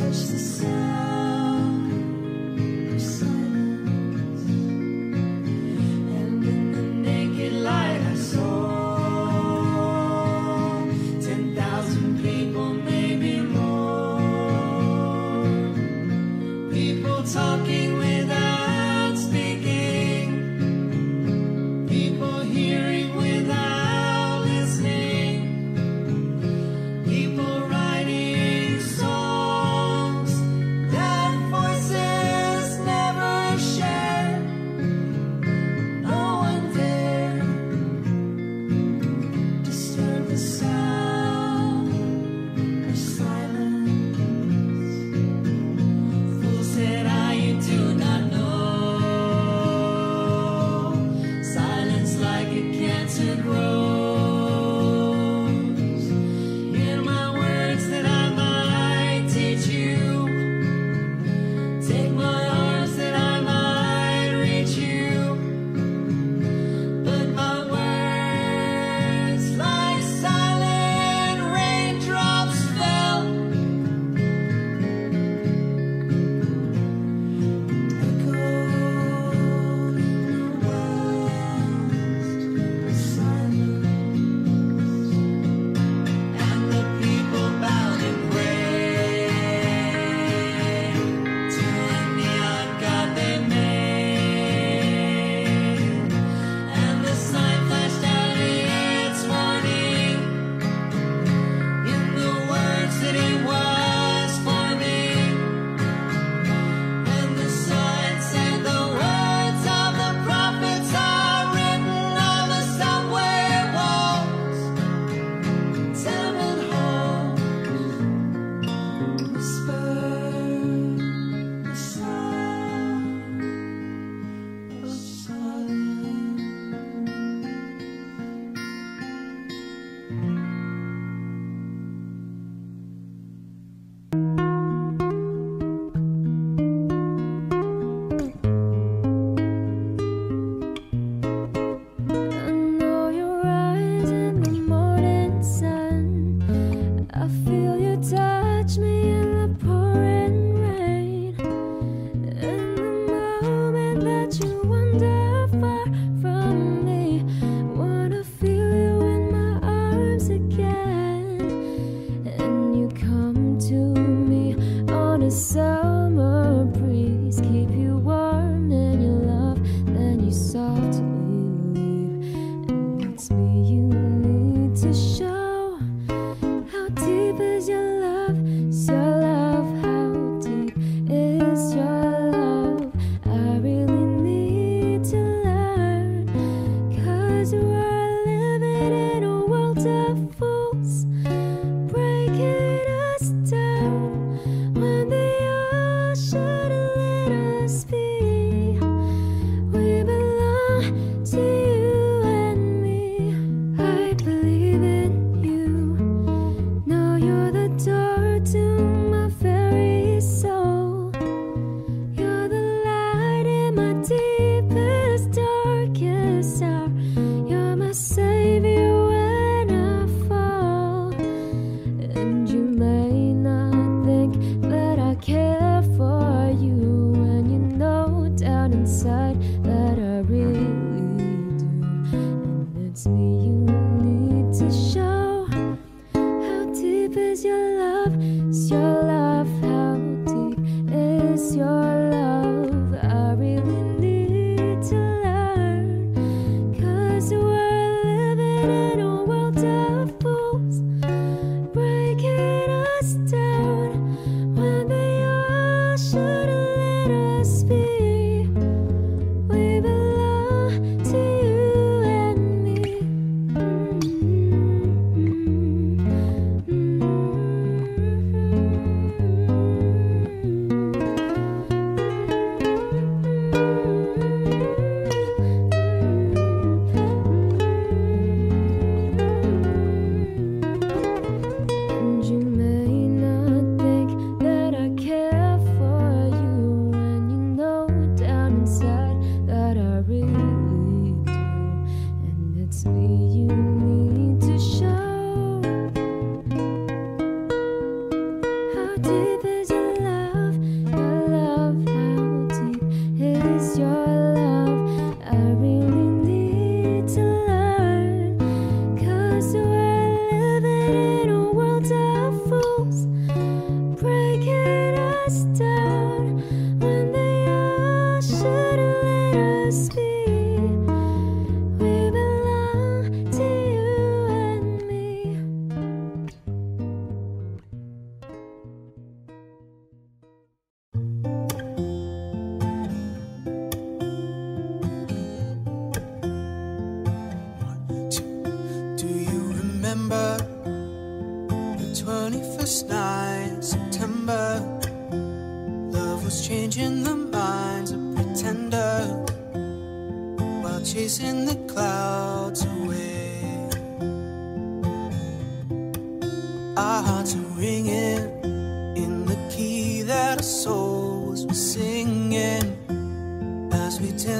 and touched the sound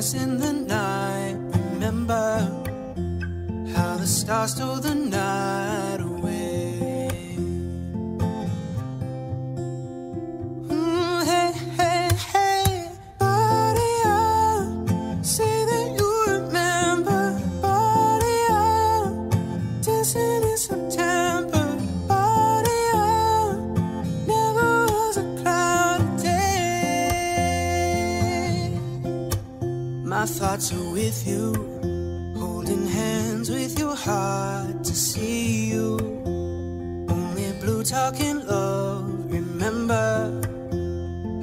in the night. Remember how the stars stole the night. My thoughts are with you, holding hands with your heart to see you. Only blue talking love, remember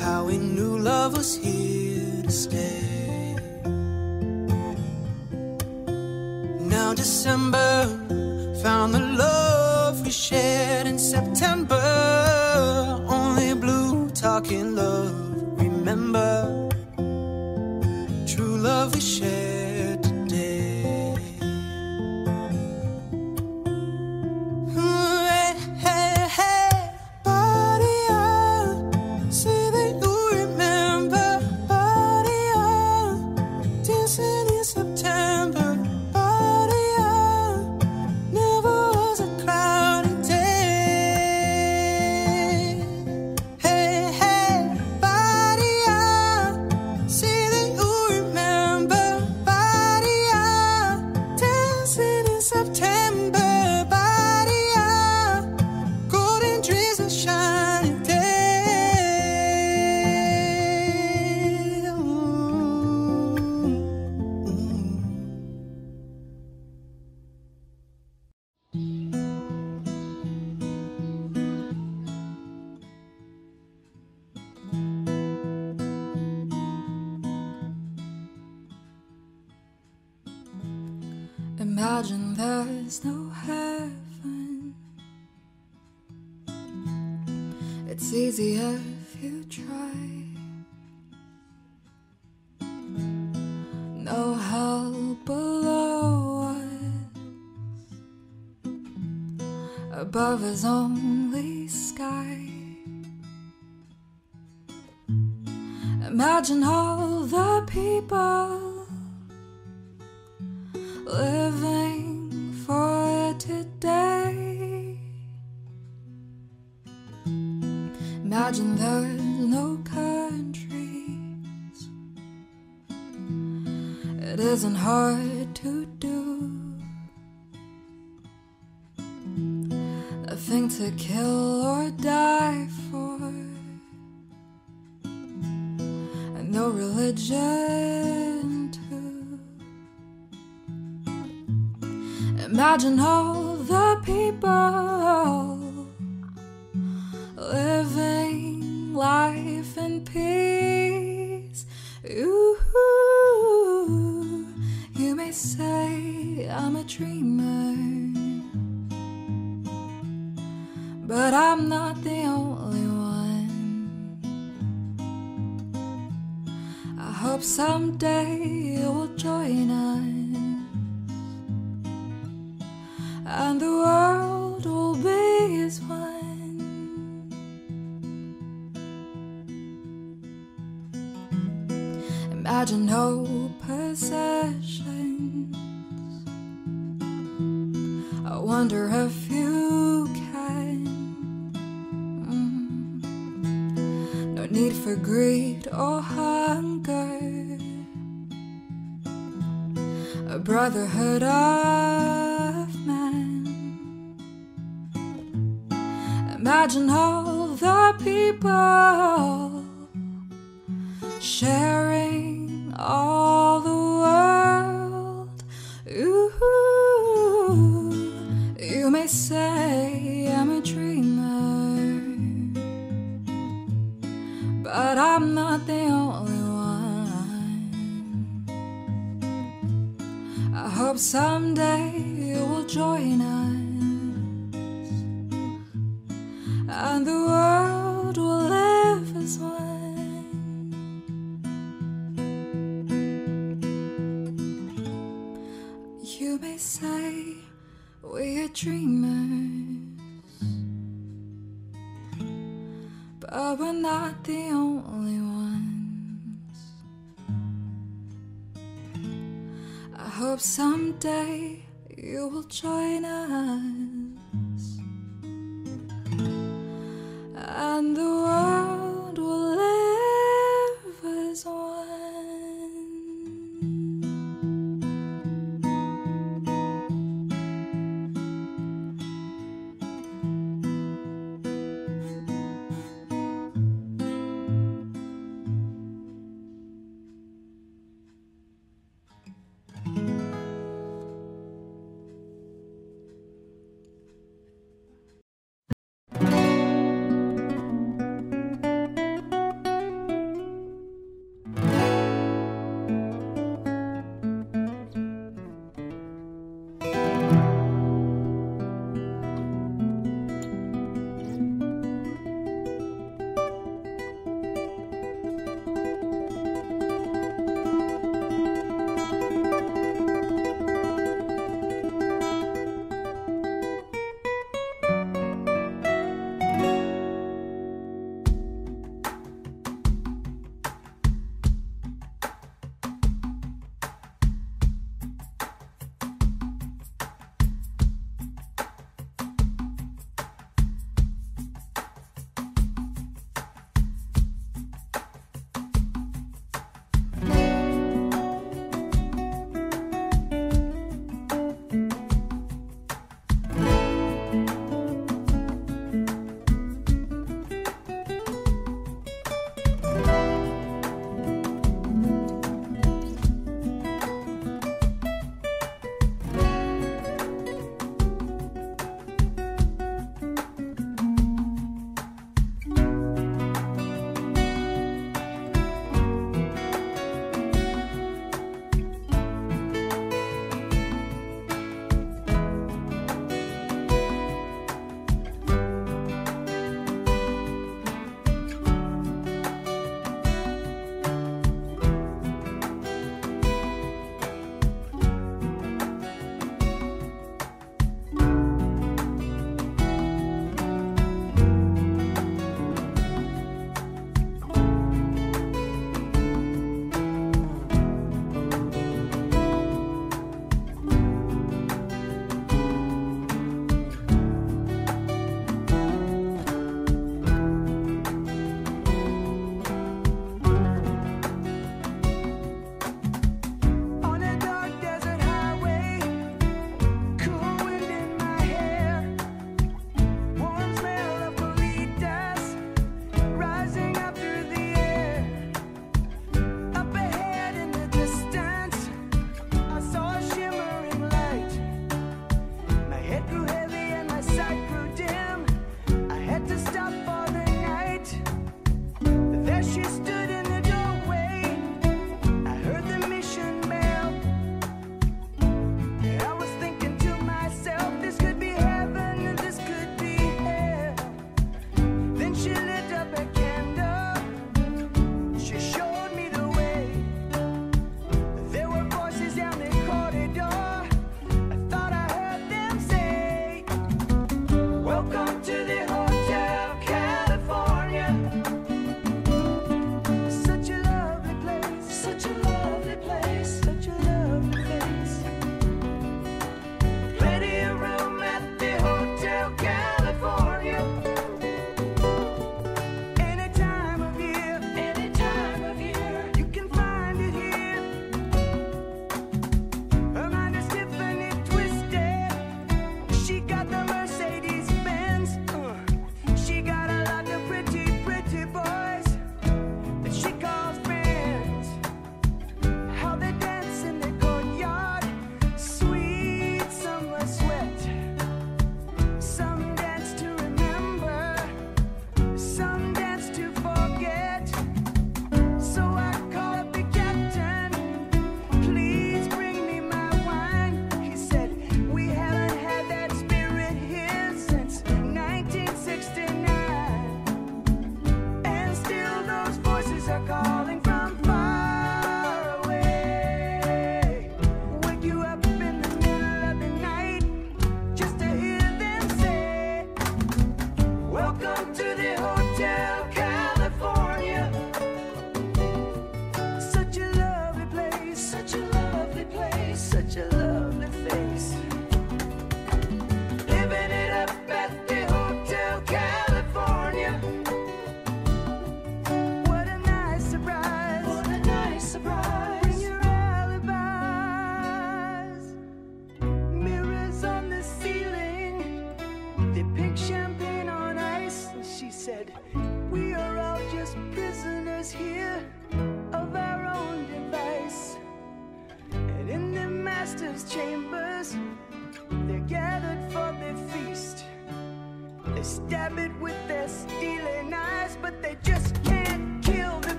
how we knew love was here to stay. Now December found the love we shared in September. Imagine there's no heaven. It's easy if you try. No hell below us. Above is only sky. Imagine all the people Imagine all the people sharing all the world. Ooh, you may say I'm a dreamer, but I'm not the only one. I hope someday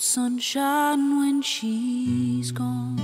sunshine when she's gone.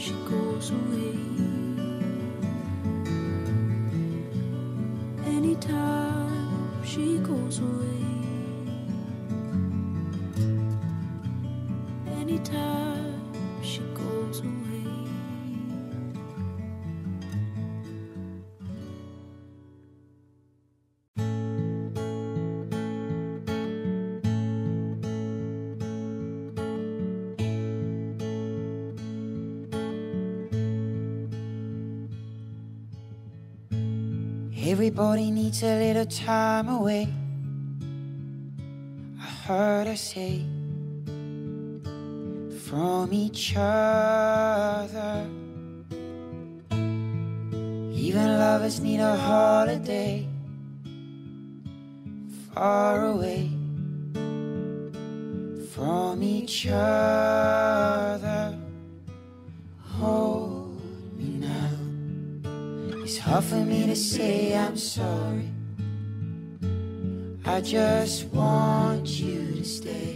she goes away. Everybody needs a little time away. I heard her say from each other. Even lovers need a holiday far away from each other. Hard for me to say I'm sorry. I just want you to stay.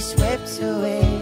swept away.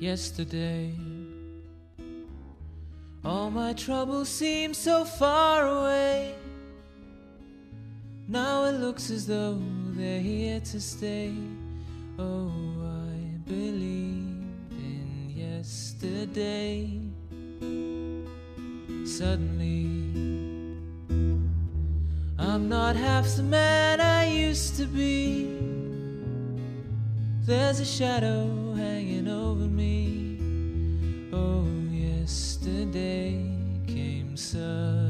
yesterday. All my troubles seem so far away. Now it looks as though they're here to stay. Oh, I believed in yesterday. Suddenly, I'm not half the man I used to be. There's a shadow hanging over me. Oh, yesterday came so.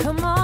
Come on,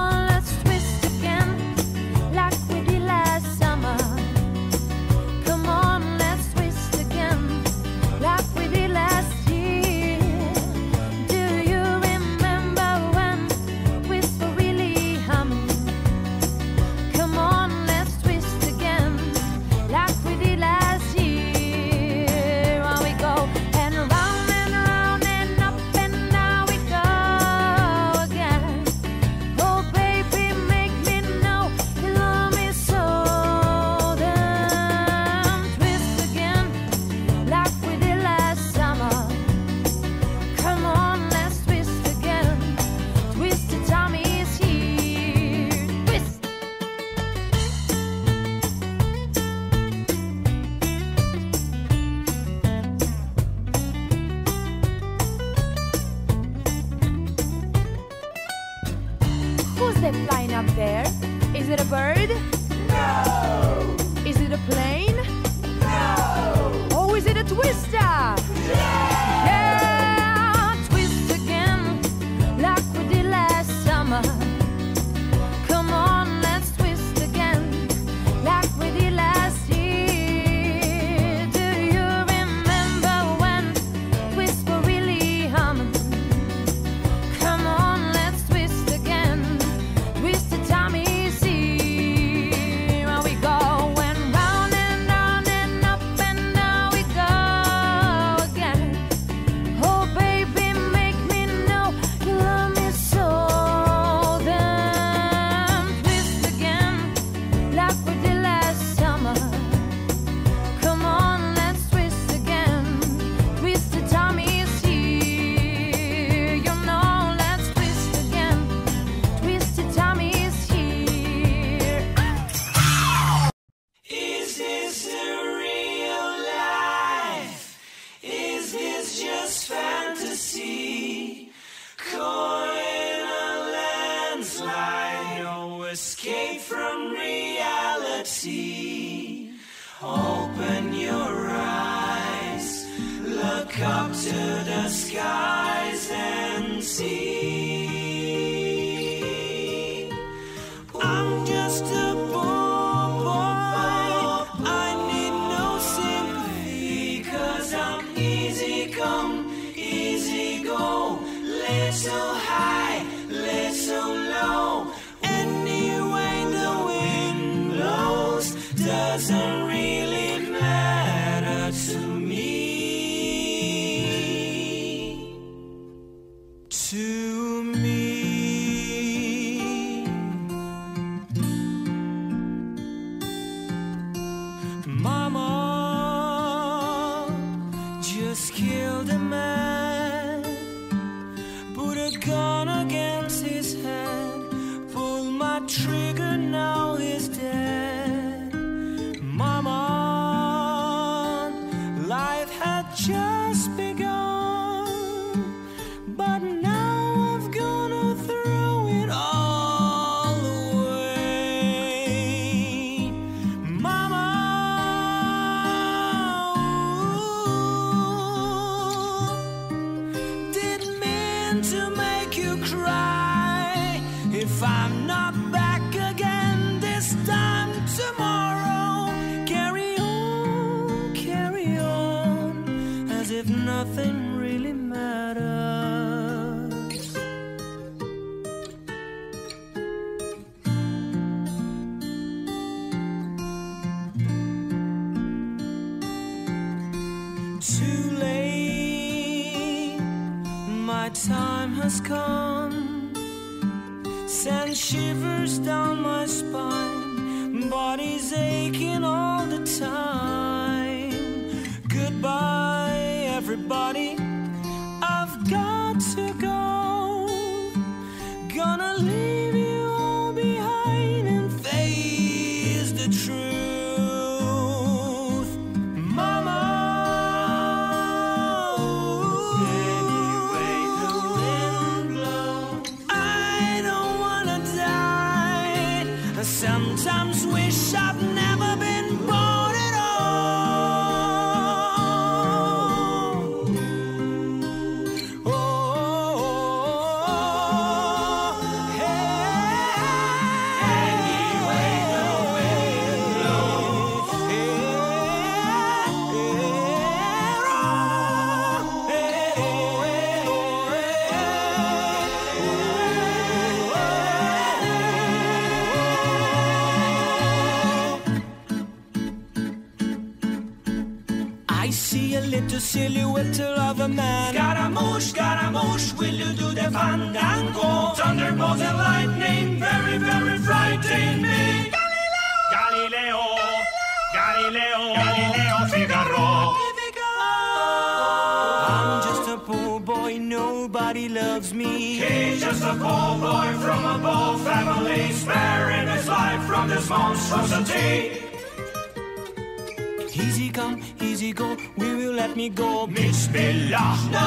has come. Send shivers down my spine, body's aching all the time. Frightening me. Galileo, Galileo, Galileo, Figaro. I'm just a poor boy, nobody loves me. He's just a poor boy from a poor family, sparing his life from this monstrosity. Easy come, easy go, we will let me go. Bismillah. No,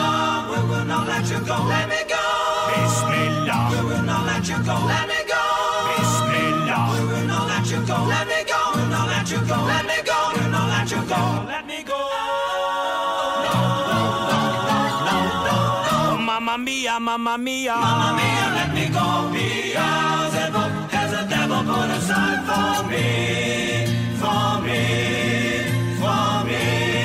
we will not let you go. Let me go. Bismillah. We will not let you go. Let me go. Let me go. Will let you go. Let me go. Will let you go. Let me go. No, no, no, no, no, no. Mamma mia, mamma mia. Mamma mia, let me go. Beelzebub has a devil put aside for me. For me. For me.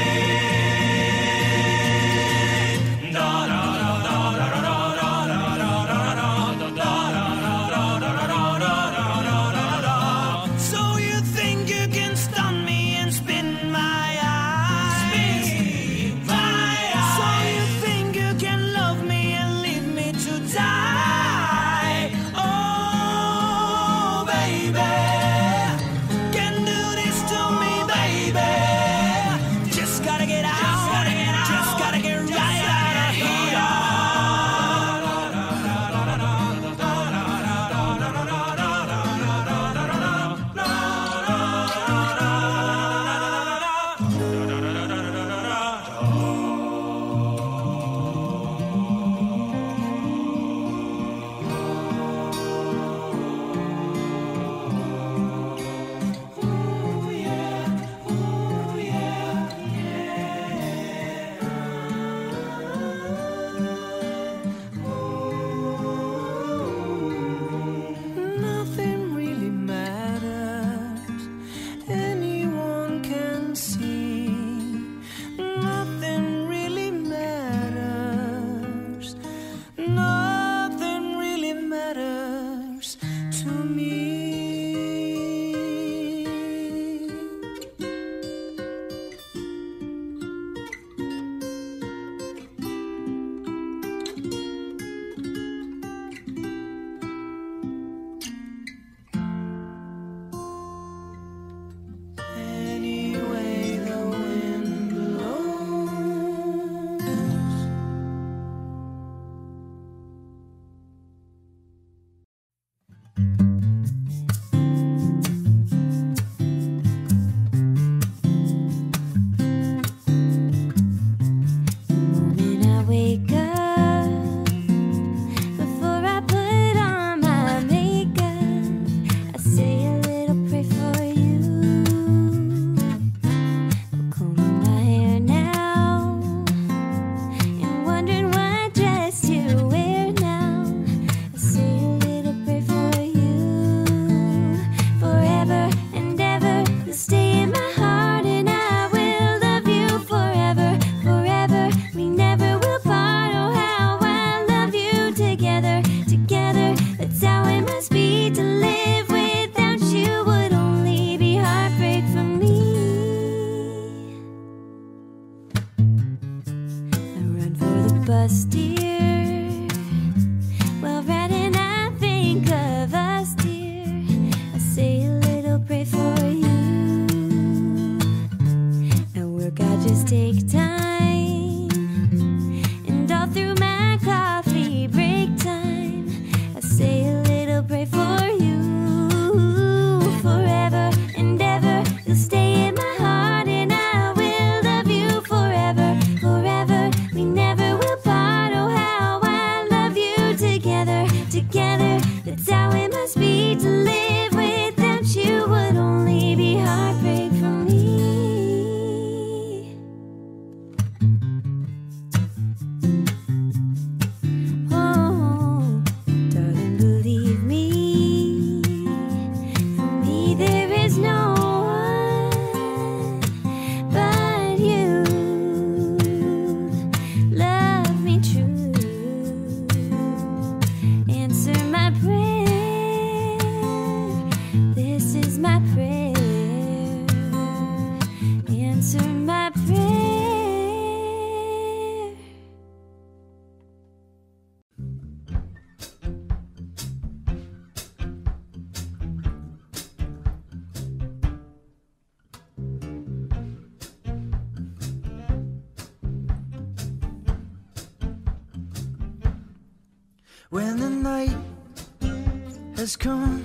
中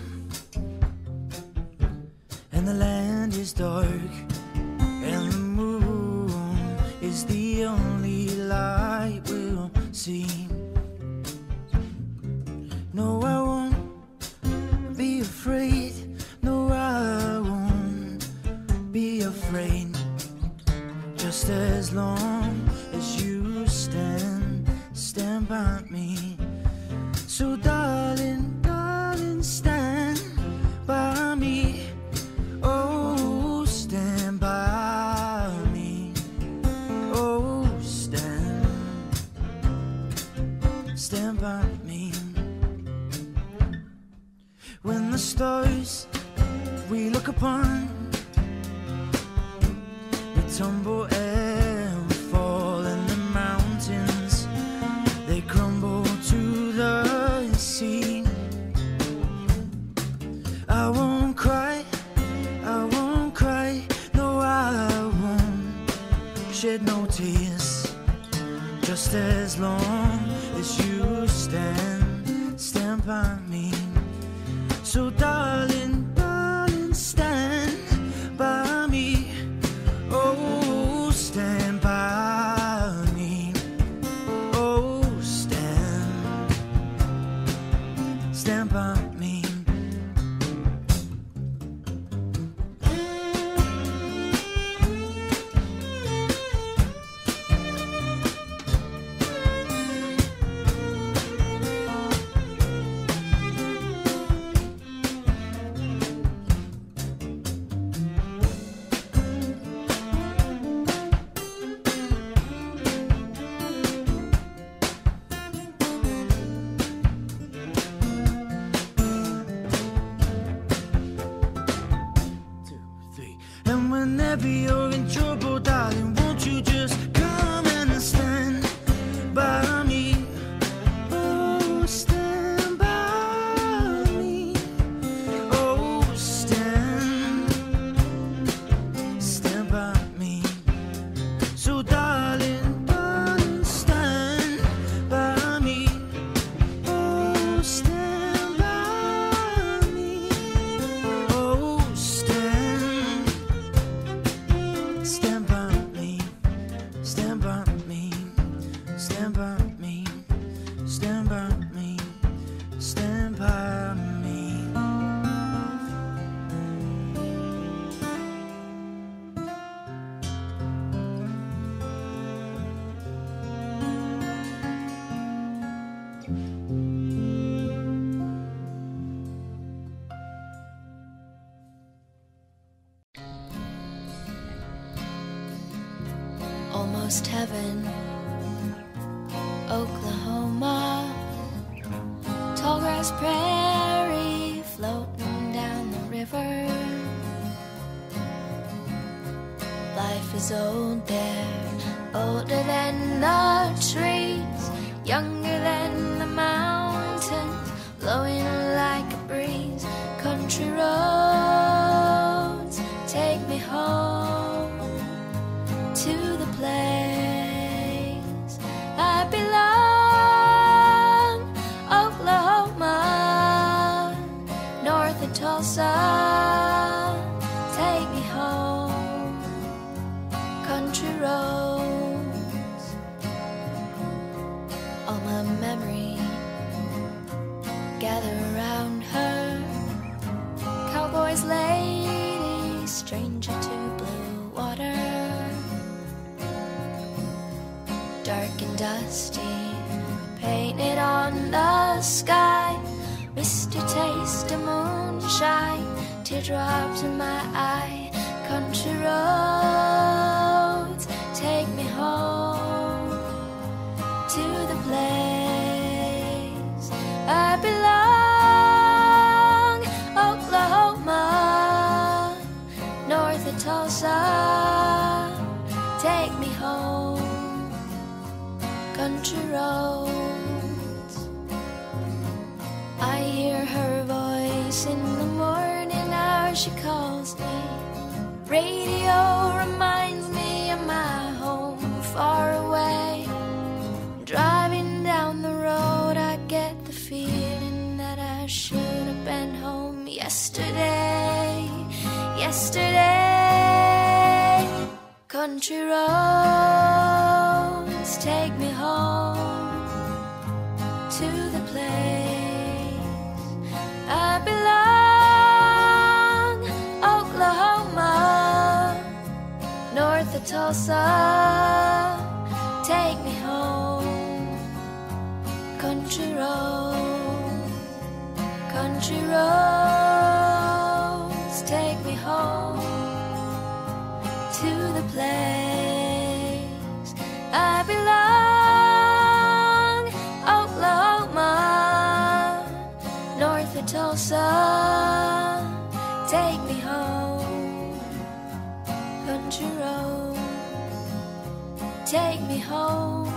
heaven. Oklahoma, tall grass prairie floating down the river. Life is old there, older than the tree. teardrops in my eye, country road. country roads take me home to the place I belong, Oklahoma, north of Tulsa. Take me home, country roads, country roads. to the place I belong. Oklahoma, north of Tulsa, take me home. Country road, take me home.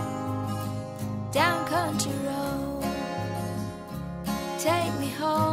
Down country road, take me home.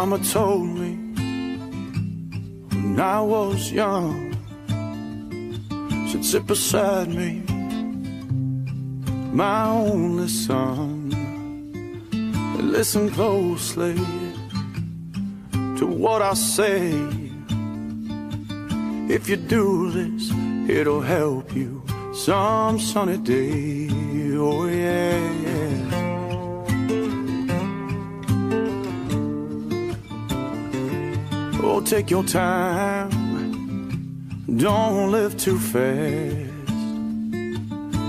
Mama told me when I was young, she'd sit beside me, my only son, and listen closely to what I say. If you do this, it'll help you some sunny day. Oh, yeah. Take your time. Don't live too fast.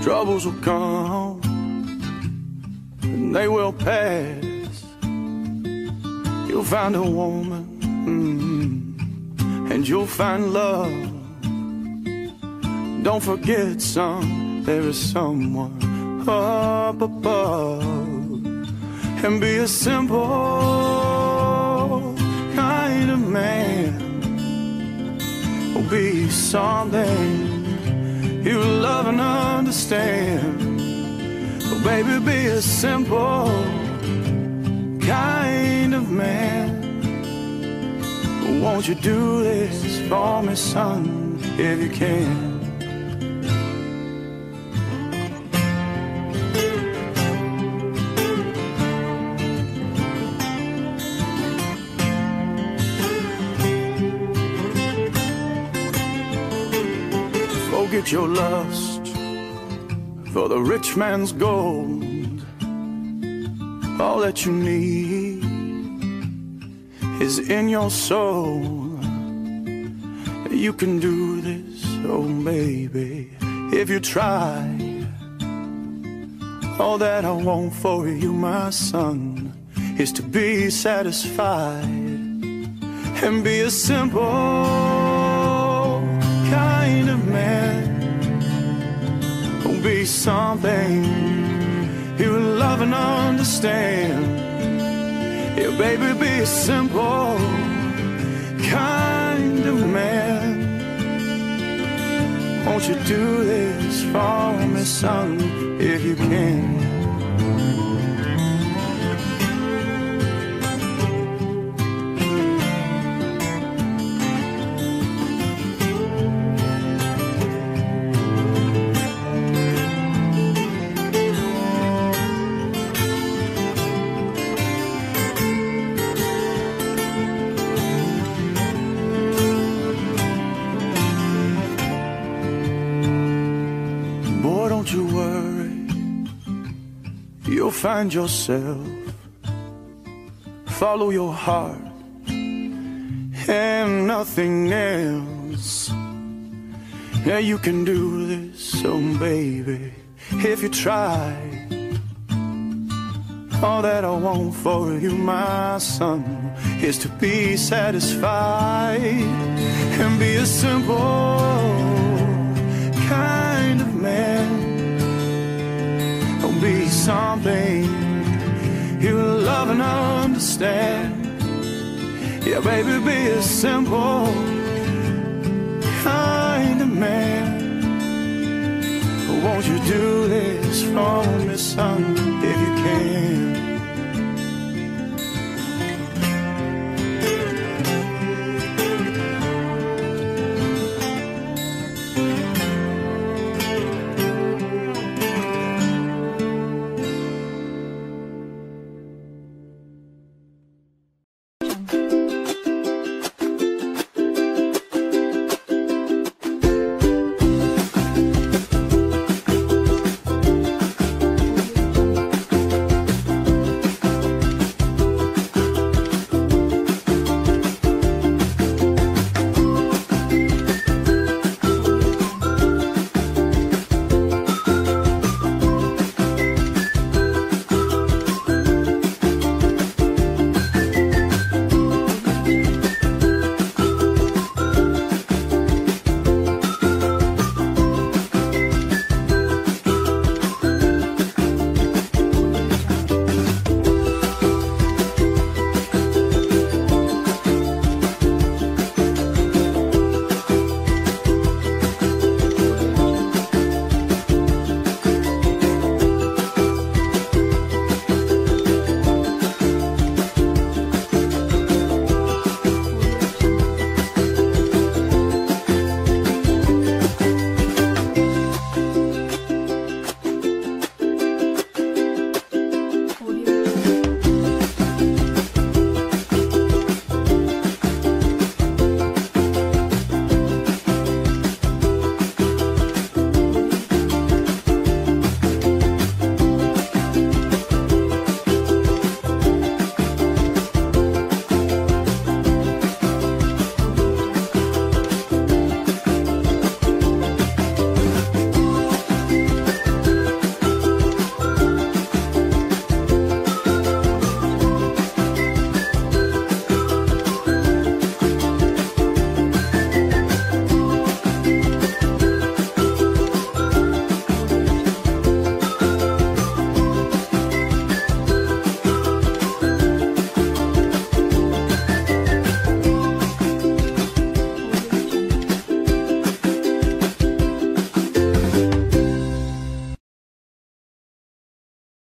Troubles will come and they will pass. You'll find a woman mm, and you'll find love. Don't forget, son, there is someone up above. And be a simple man. Or be something you love and understand. Oh, baby, be a simple kind of man. Won't you do this for me, son, if you can? Your lust for the rich man's gold. All that you need is in your soul. You can do this, oh baby, if you try. All that I want for you, my son, is to be satisfied and be a simple kind of man. Be something you love and understand. Yeah, baby, be a simple kind of man. Won't you do this for me, son, if you can? Find yourself. Follow your heart and nothing else. Yeah, you can do this, oh baby, if you try. All that I want for you, my son, is to be satisfied and be a simple be something you'll love and understand. Yeah, baby, be a simple kind of man. Won't you do this for me, son, if you can?